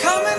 Come